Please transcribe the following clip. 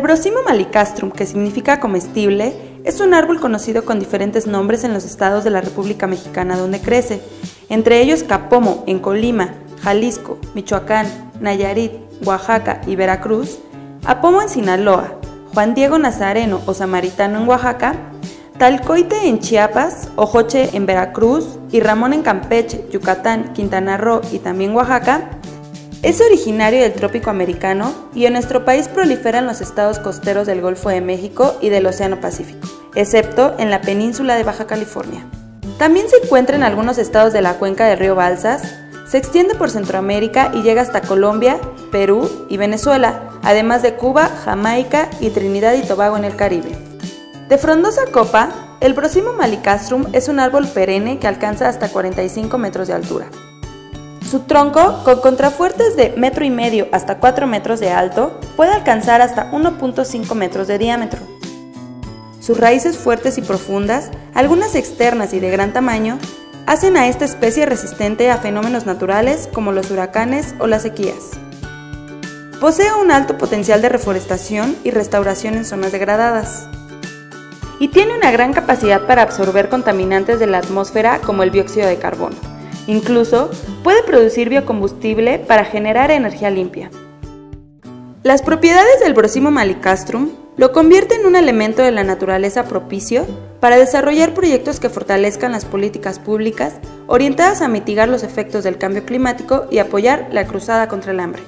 Brosimo malicastrum, que significa comestible, es un árbol conocido con diferentes nombres en los estados de la República Mexicana donde crece, entre ellos Capomo en Colima, Jalisco, Michoacán, Nayarit, Oaxaca y Veracruz, Apomo en Sinaloa, Juan Diego Nazareno o Samaritano en Oaxaca, Talcoite en Chiapas, Ojoche en Veracruz. Y Ramón en Campeche, Yucatán, Quintana Roo y también Oaxaca, es originario del trópico americano y en nuestro país prolifera en los estados costeros del Golfo de México y del Océano Pacífico, excepto en la península de Baja California. También se encuentra en algunos estados de la cuenca del río Balsas, se extiende por Centroamérica y llega hasta Colombia, Perú y Venezuela, además de Cuba, Jamaica y Trinidad y Tobago en el Caribe. De frondosa copa, el Brosimo malicastrum es un árbol perenne que alcanza hasta 45 metros de altura. Su tronco, con contrafuertes de metro y medio hasta 4 metros de alto, puede alcanzar hasta 1.5 metros de diámetro. Sus raíces fuertes y profundas, algunas externas y de gran tamaño, hacen a esta especie resistente a fenómenos naturales como los huracanes o las sequías. Posee un alto potencial de reforestación y restauración en zonas degradadas. Y tiene una gran capacidad para absorber contaminantes de la atmósfera como el dióxido de carbono. Incluso puede producir biocombustible para generar energía limpia. Las propiedades del Brosimo malicastrum lo convierten en un elemento de la naturaleza propicio para desarrollar proyectos que fortalezcan las políticas públicas orientadas a mitigar los efectos del cambio climático y apoyar la cruzada contra el hambre.